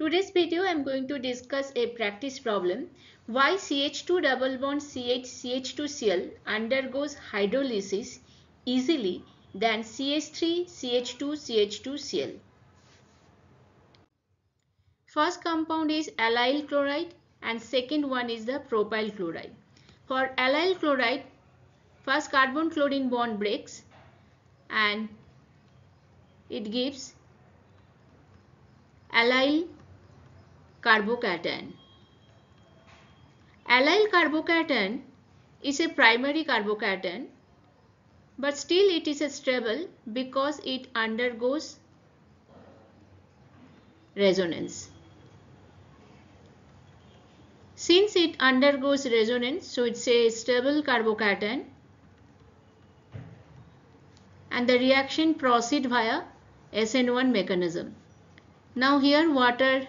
Today's video I am going to discuss a practice problem why CH2 double bond CH CH2Cl undergoes hydrolysis easily than CH3 CH2 CH2Cl. First compound is allyl chloride and second one is the propyl chloride. For allyl chloride first carbon chlorine bond breaks and it gives allyl carbocation. Allyl carbocation is a primary carbocation but still it is a stable because it undergoes resonance. Since it undergoes resonance, so it's a stable carbocation and the reaction proceed via SN1 mechanism. Now here water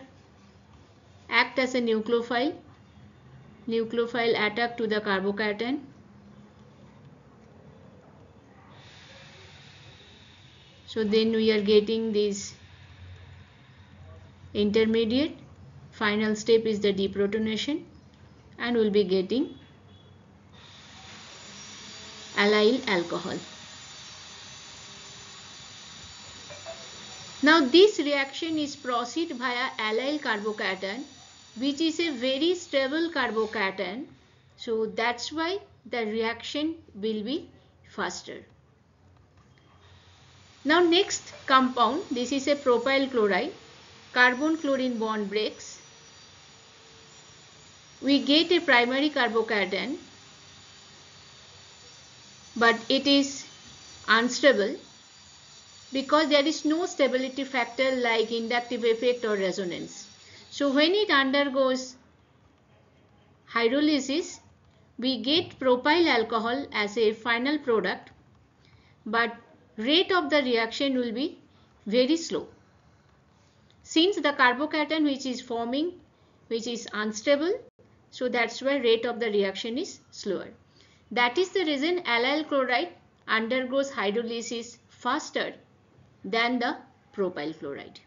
act as a nucleophile. Nucleophile attack to the carbocation. So then we are getting this intermediate. Final step is the deprotonation and we'll be getting allyl alcohol. Now this reaction is proceed via allyl carbocation which is a very stable carbocation. So that's why the reaction will be faster. Now next compound, this is a propyl chloride, carbon chlorine bond breaks. We get a primary carbocation but it is unstable because there is no stability factor like inductive effect or resonance. So when it undergoes hydrolysis, we get propyl alcohol as a final product, but rate of the reaction will be very slow. Since the carbocation which is forming, which is unstable, so that's why rate of the reaction is slower. That is the reason allyl chloride undergoes hydrolysis faster than the propyl chloride.